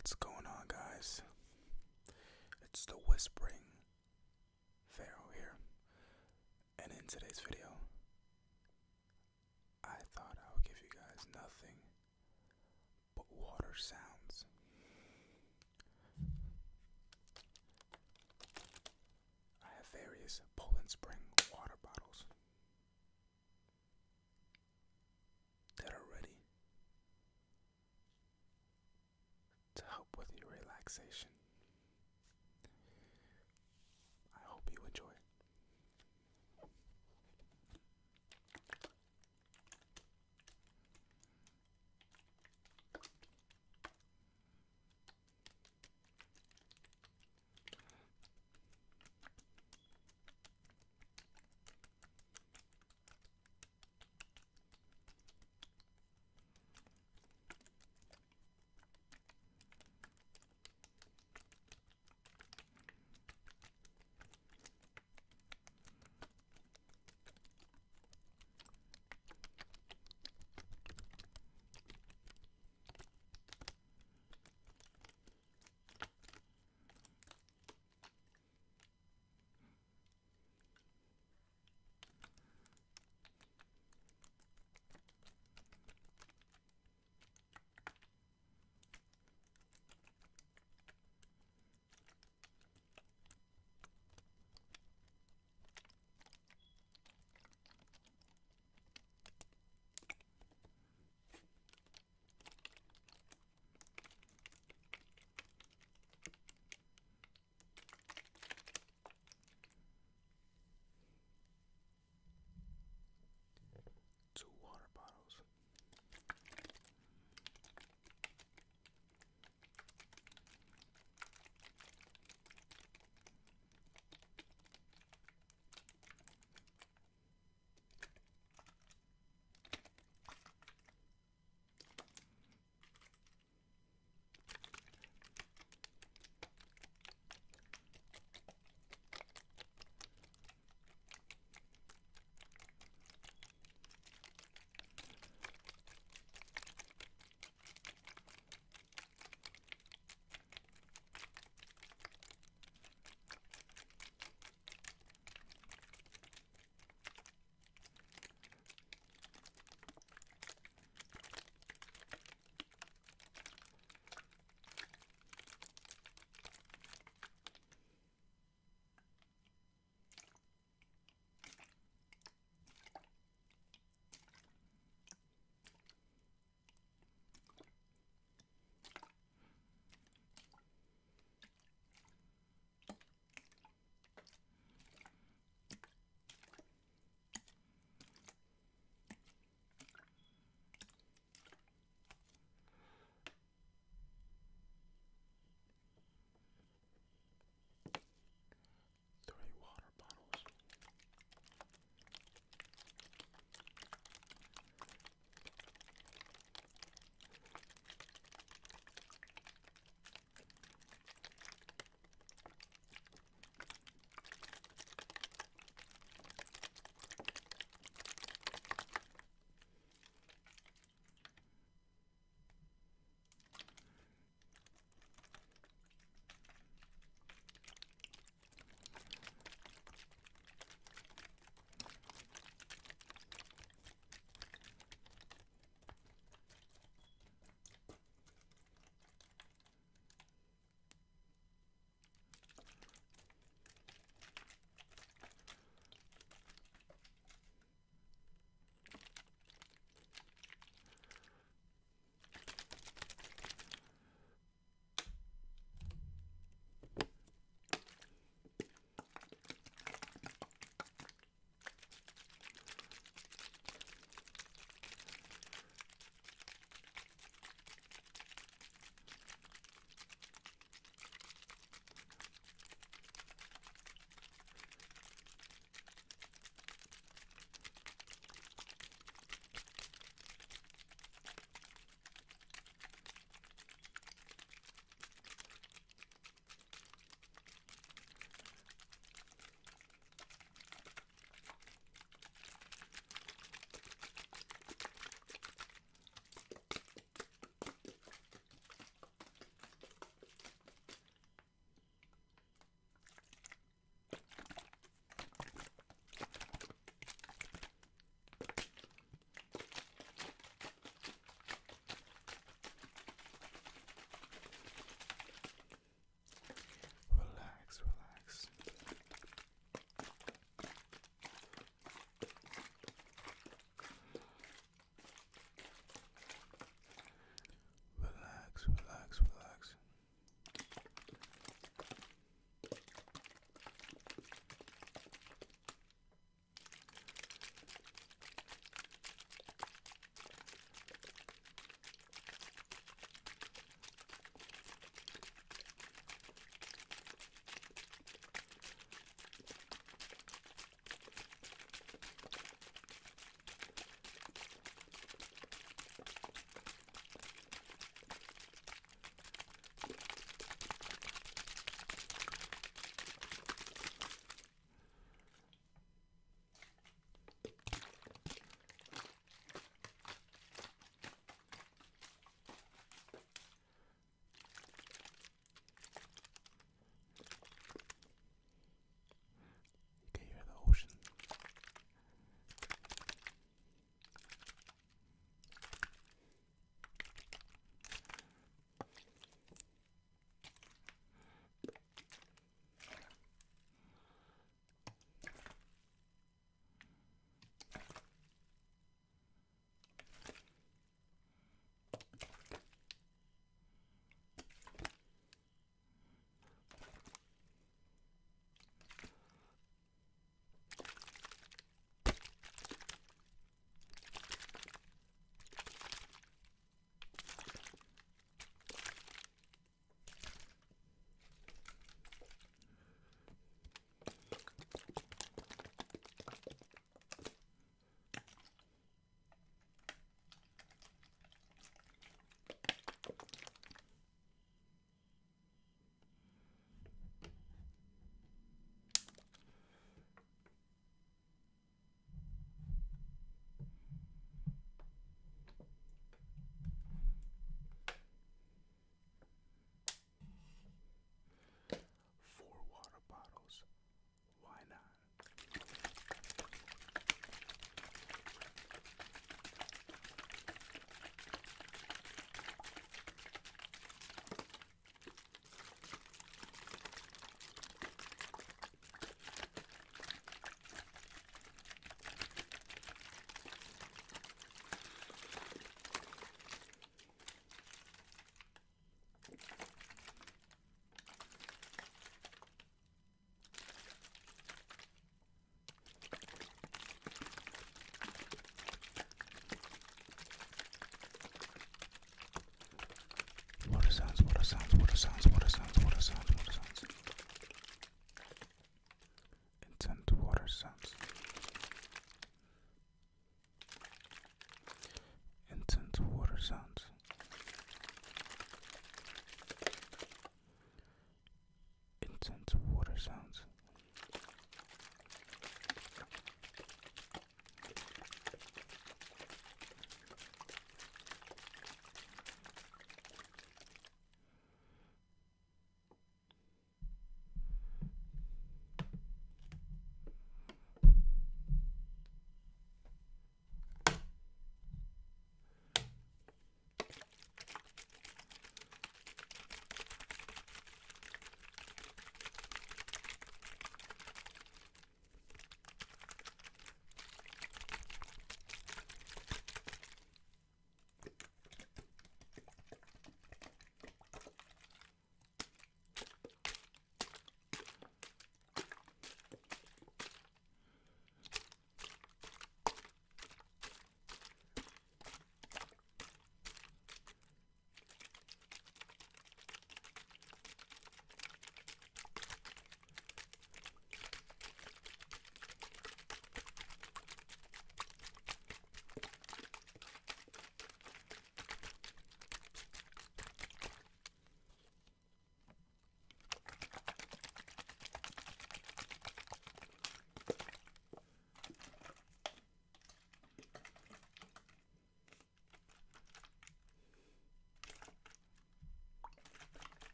What's going on, guys? It's the Whispering Pharaoh here, and in today's video, I thought I would give you guys nothing but water sounds. I have various relaxation. Sounds, water